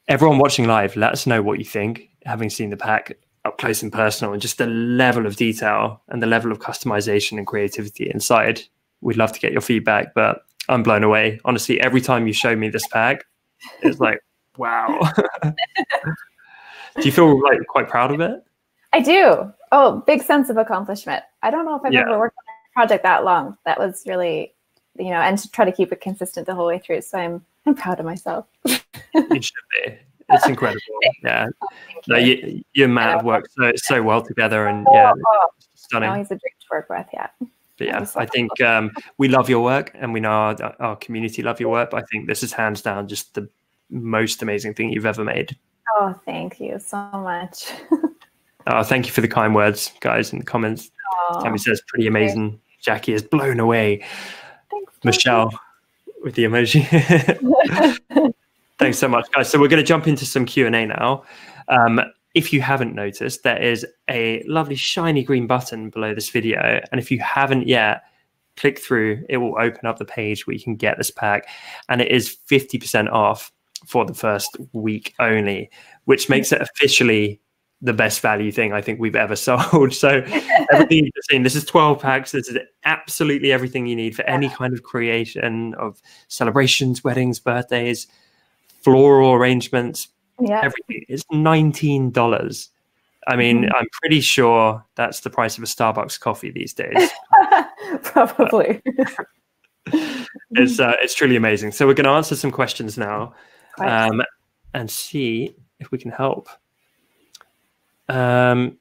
everyone watching live, let us know what you think, having seen the pack up close and personal, and just the level of detail and the level of customization and creativity inside. We'd love to get your feedback, but I'm blown away. Honestly, every time you show me this pack, it's like, wow. Do you feel like quite proud of it? I do. Oh, big sense of accomplishment. I don't know if I've Yeah. ever worked on a project that long. That was really, you know, and to try to keep it consistent the whole way through. So I'm I'm proud of myself. You should be. It's incredible. Yeah. No, you. you, and Matt have worked so, so well together, and Oh, yeah, oh, stunning. no, he's a dream to work with. Yeah. But yeah, I think um, we love your work and we know our, our community love your work. But I think this is hands down just the most amazing thing you've ever made. Oh, thank you so much. Uh, thank you for the kind words, guys, in the comments. Oh, Tammy says, pretty amazing. Jackie is blown away. thanks, Michelle with the emoji. Thanks so much, guys. So we're going to jump into some Q and A now. Um, if you haven't noticed, there is a lovely shiny green button below this video, and if you haven't yet, click through. It will open up the page where you can get this pack, and it is fifty percent off for the first week only, which makes it officially the best value thing I think we've ever sold. So everything you've seen, this is 12 packs. This is absolutely everything you need for any kind of creation of celebrations, weddings, birthdays, floral arrangements, yeah. everything. It's $19. I mean, Mhm. I'm pretty sure that's the price of a Starbucks coffee these days. Probably. it's uh, it's truly amazing. So we're going to answer some questions now um, and see if we can help. Um,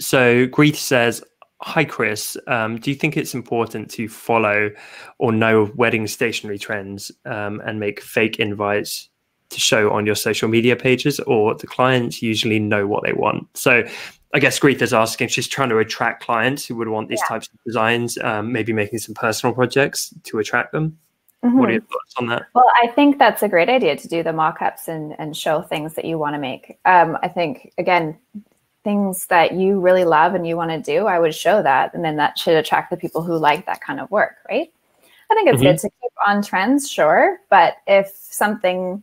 so Greet says, "Hi Kris, um, do you think it's important to follow or know wedding stationery trends um, and make fake invites to show on your social media pages, or the clients usually know what they want?" So. I guess Greet is asking, she's trying to attract clients who would want these Yeah. types of designs, um, maybe making some personal projects to attract them. Mhm. What are your thoughts on that? Well, I think that's a great idea to do the mock-ups and, and show things that you want to make. Um, I think again, things that you really love and you want to do, I would show that, and then that should attract the people who like that kind of work, right? I think it's Mhm. good to keep on trends, sure, but if something,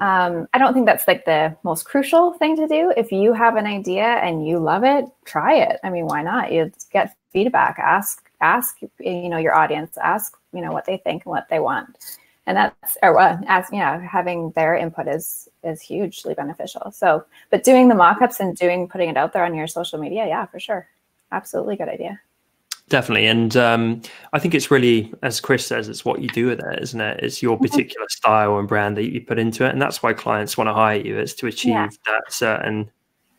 um, I don't think that's like the most crucial thing to do. If you have an idea and you love it, try it. I mean, why not? You get feedback, ask ask you know your audience ask you know what they think and what they want and that's or uh, as yeah having their input is is hugely beneficial so but doing the mock-ups and doing putting it out there on your social media yeah for sure absolutely good idea definitely and um, i think it's really as kris says it's what you do with it isn't it it's your mm-hmm. particular style and brand that you put into it and that's why clients want to hire you is to achieve yeah. that certain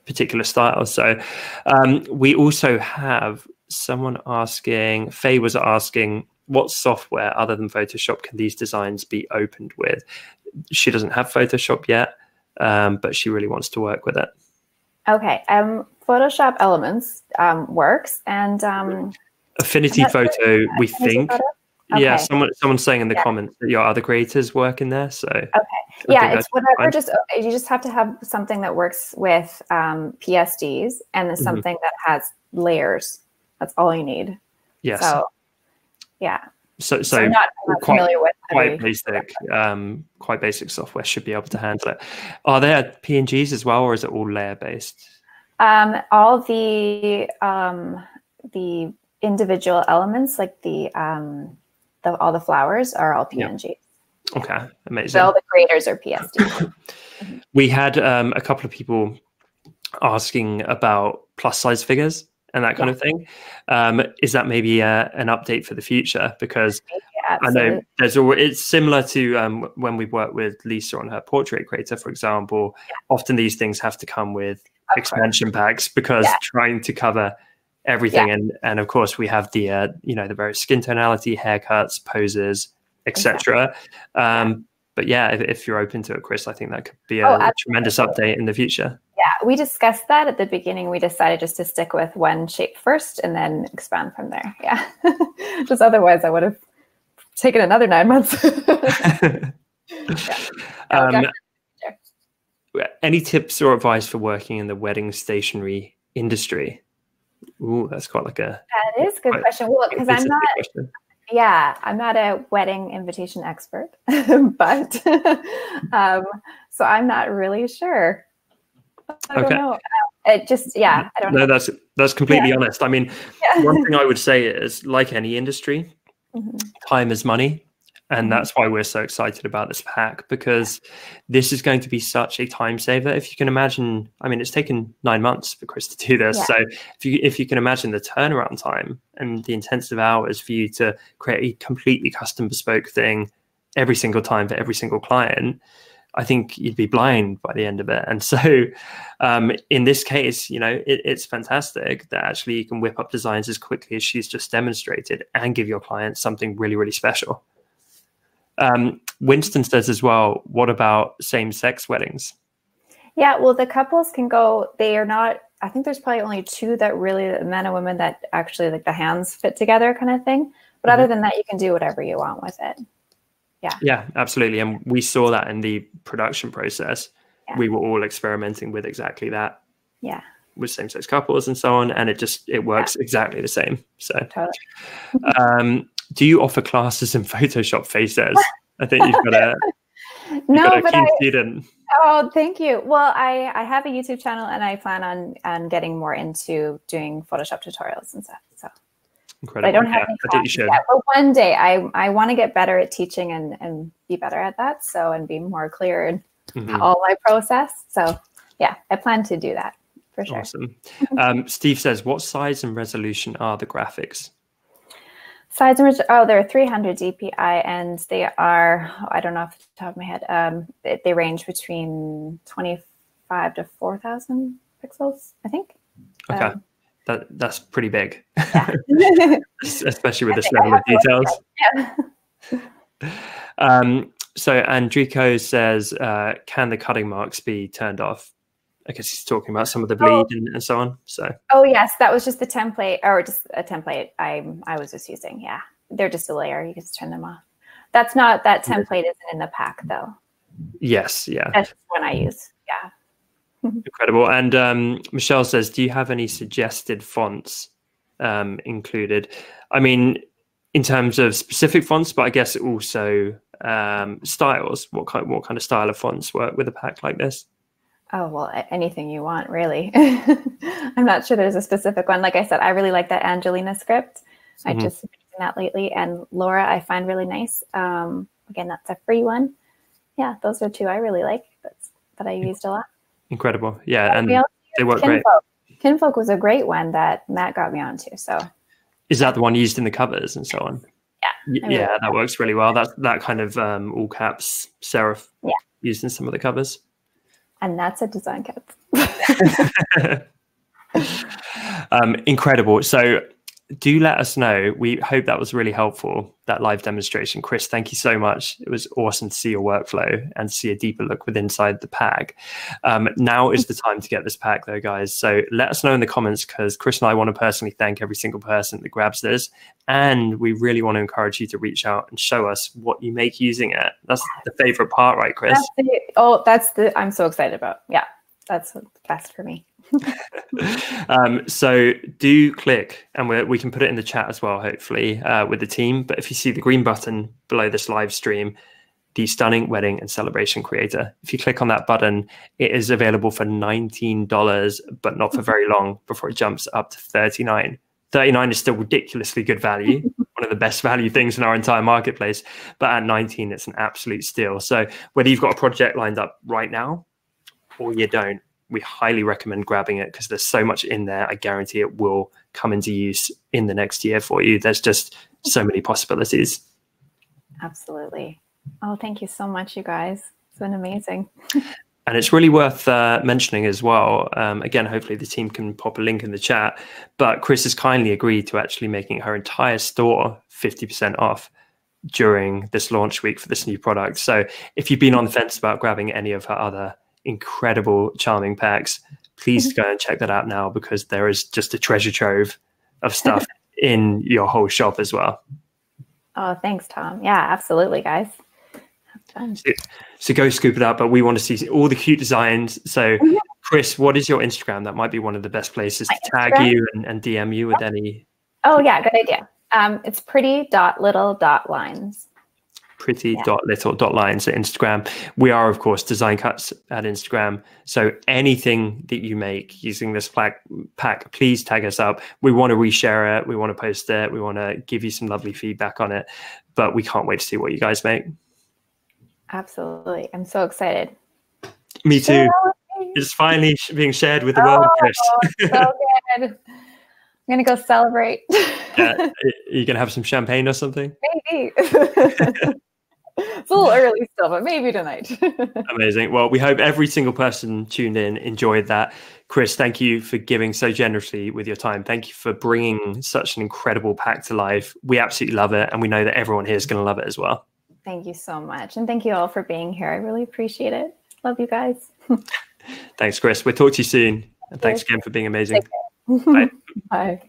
particular style so um, we also have someone asking faye was asking what software other than Photoshop can these designs be opened with? She doesn't have Photoshop yet, um, but she really wants to work with it. Okay, um, Photoshop Elements um, works, and Affinity Photo, we think. Okay. Yeah, someone someone's saying in the yeah. comments that your other creators work in there. So okay, yeah, it's whatever. Fine. Just you just have to have something that works with um, PSDs and then mm-hmm. something mm-hmm. that has layers. That's all you need. Yes. So yeah. So, so, so not, not quite, quite basic, um, quite basic software should be able to handle it. Are there PNGs as well, or is it all layer based? Um, all the um, the individual elements, like the, um, the all the flowers, are all PNGs. Okay, amazing. So all the creators are PSD. we had um, a couple of people asking about plus size figures and that kind yeah. of thing. Um, is that maybe a, an update for the future? Because yeah, I know there's all, it's similar to um, when we work with Lisa on her portrait creator, for example. Yeah. Often these things have to come with of expansion course. packs because trying to cover everything and and of course we have the uh, you know the various skin tonality, haircuts, poses, etc. Exactly. Um, but yeah, if, if, you're open to it, Kris, I think that could be a oh, tremendous update in the future. Yeah, we discussed that at the beginning. We decided just to stick with one shape first and then expand from there. Yeah, just otherwise I would have taken another nine months. um, any tips or advice for working in the wedding stationery industry? Ooh, that's quite like a. That is a good question. Well, because I'm not. Question. Yeah, I'm not a wedding invitation expert, but um, so I'm not really sure. I okay. don't know. It just, yeah, I don't no, know. that's that's completely yeah. honest. I mean, yeah. one thing I would say is, like any industry, mm-hmm. time is money, and mm-hmm. that's why we're so excited about this pack because this is going to be such a time saver. If you can imagine, I mean, it's taken nine months for Kris to do this. Yeah. So if you if you can imagine the turnaround time and the intensive hours for you to create a completely custom bespoke thing every single time for every single client I think you'd be blind by the end of it. And so, um, in this case, you know, it, it's fantastic that actually you can whip up designs as quickly as she's just demonstrated and give your clients something really, really special. Um, Winston says as well, what about same sex weddings? Yeah, well, the couples can go, they are not, I think there's probably only two that really, men and women that actually like the hands fit together kind of thing. But mm-hmm. other than that, you can do whatever you want with it yeah yeah absolutely and we saw that in the production process yeah. we were all experimenting with exactly that yeah with same-sex couples and so on and it just it works yeah. exactly the same so totally. um, do you offer classes in photoshop faces i think you've got a no got a but I, student oh thank you well i i have a youtube channel and i plan on on getting more into doing photoshop tutorials and stuff so Incredible. I don't have yeah, any classes yet, but one day I, I want to get better at teaching and, and be better at that. So, and be more clear in mm-hmm. all my process. So yeah, I plan to do that for sure. Awesome. um, Steve says, what size and resolution are the graphics? Size and oh, they're 300 DPI and they are, I don't know off the top of my head, um, they, they range between 25 to 4,000 pixels, I think. Okay. Um, that that's pretty big, yeah. especially with this level of details. Yeah. um, so Andrico says, uh, "Can the cutting marks be turned off?" I guess he's talking about some of the bleed oh. and, and, so on. So. Oh yes, that was just the template, or just a template I I was just using. Yeah, they're just a layer. You can just turn them off. That's not that template isn't in the pack though. Yes. Yeah. That's one I use. Yeah. Incredible. And um, Michelle says, do you have any suggested fonts um, included? I mean, in terms of specific fonts, but I guess also um, styles. What kind? What kind of style of fonts work with a pack like this? Oh well, anything you want, really. I'm not sure there's a specific one. Like I said, I really like that Angelina script. I just been that lately. And Laura, I find really nice. Um, again, that's a free one. Yeah, those are two I really like. That's that I used a lot. Incredible. Yeah, and they work Kinfolk. great. Kinfolk was a great one that Matt got me onto. So Is that the one used in the covers and so on? Yeah, really yeah, like that works really well. That's that kind of um, all caps serif Yeah. used in some of the covers. And that's a design kit. um, incredible. So do let us know. We hope that was really helpful, that live demonstration. Kris, thank you so much. It was awesome to see your workflow and see a deeper look with inside the pack. Um, now is the time to get this pack though, guys. So let us know in the comments because Kris and I want to personally thank every single person that grabs this. And we really want to encourage you to reach out and show us what you make using it. That's the favorite part, right, Kris? That's the, oh, that's the I'm so excited about. Yeah, that's best for me. um, so do click and we we can put it in the chat as well hopefully uh, with the team. But if you see the green button below this live stream the stunning wedding and celebration creator if you click on that button it is available for $19 but not for very long before it jumps up to 39 39 is still ridiculously good value one of the best value things in our entire marketplace but at 19 it's an absolute steal. So whether you've got a project lined up right now or you don't we highly recommend grabbing it because there's so much in there. I guarantee it will come into use in the next year for you. There's just so many possibilities. Absolutely. Oh, thank you so much, you guys. It's been amazing. And it's really worth uh, mentioning as well. Um, again, hopefully the team can pop a link in the chat. But Kris has kindly agreed to actually making her entire store 50% off during this launch week for this new product. So if you've been on the fence about grabbing any of her other incredible, charming packs, please go and check that out now because there is just a treasure trove of stuff in your whole shop as well. Oh, thanks, Tom. Yeah, absolutely, guys. Fun. So go scoop it up. But we want to see all the cute designs. So, Mhm. Kris, what is your Instagram? That might be one of the best places My to tag Instagram? you and, and DM you with any Oh, yeah, good idea. Um, it's pretty dot little dot lines. Pretty Yeah. dot little dot lines at Instagram. We are, of course, design cuts at Instagram. So anything that you make using this pack, pack, please tag us up. We want to reshare it. We want to post it. We want to give you some lovely feedback on it. But we can't wait to see what you guys make. Absolutely. I'm so excited. Me too. Me. It's finally being shared with the world, oh, Kris. Oh, so good. I'm gonna go celebrate. Yeah, you gonna have some champagne or something. maybe. it's a little early still, but maybe tonight. Amazing. Well, we hope every single person tuned in enjoyed that. Kris, thank you for giving so generously with your time. Thank you for bringing such an incredible pack to life. We absolutely love it, and we know that everyone here is going to love it as well. thank you so much. And thank you all for being here. I really appreciate it. Love you guys. Thanks, Kris. We'll talk to you soon. And thanks again for being amazing. Bye. Bye.